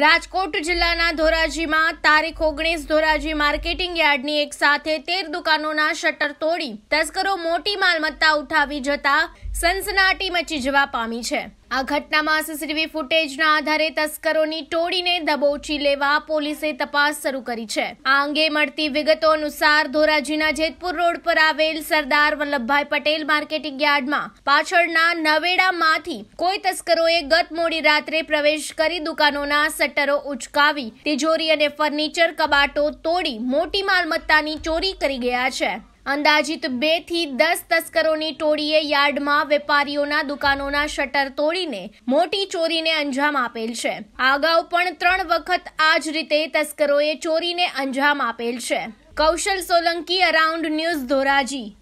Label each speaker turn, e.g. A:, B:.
A: રાજકોટ જિલ્લાના ધોરાજીમાં તારીખ ઓગણીસ ધોરાજી માર્કેટિંગ યાર્ડની એક સાથે તેર દુકાનોના શટર તોડી તસ્કરો મોટી માલમત્તા ઉઠાવી જતા સનસનાટી મચી જવા પામી છે. આ ઘટનામાં સીસીટીવી ફૂટેજના આધારે તસ્કરોની ટોળીને દબોચી લેવા પોલીસે તપાસ શરૂ કરી છે. આ અંગે મળતી વિગતો અનુસાર ધોરાજીના જેતપુર રોડ પર આવેલ સરદાર વલ્લભભાઈ પટેલ માર્કેટિંગ યાર્ડમાં પાછળના નવેડામાંથી કોઈ તસ્કરોએ ગત મોડી રાત્રે પ્રવેશ કરી દુકાનોના શટરો ઉચકાવી, તિજોરી અને ફર્નિચર, કબાટો તોડી મોટી માલમત્તાની ચોરી કરી ગયા છે. અંદાજિત બેથી દસ તસ્કરોની ટોળીએ યાર્ડમાં વેપારીઓના દુકાનોના શટર તોડીને મોટી ચોરીને અંજામ આપેલ છે. આ અગાઉ પણ ત્રણ વખત આ જ રીતે તસ્કરોએ ચોરીને અંજામ આપેલ છે. Kaushal Solanki, around news Dhoraji.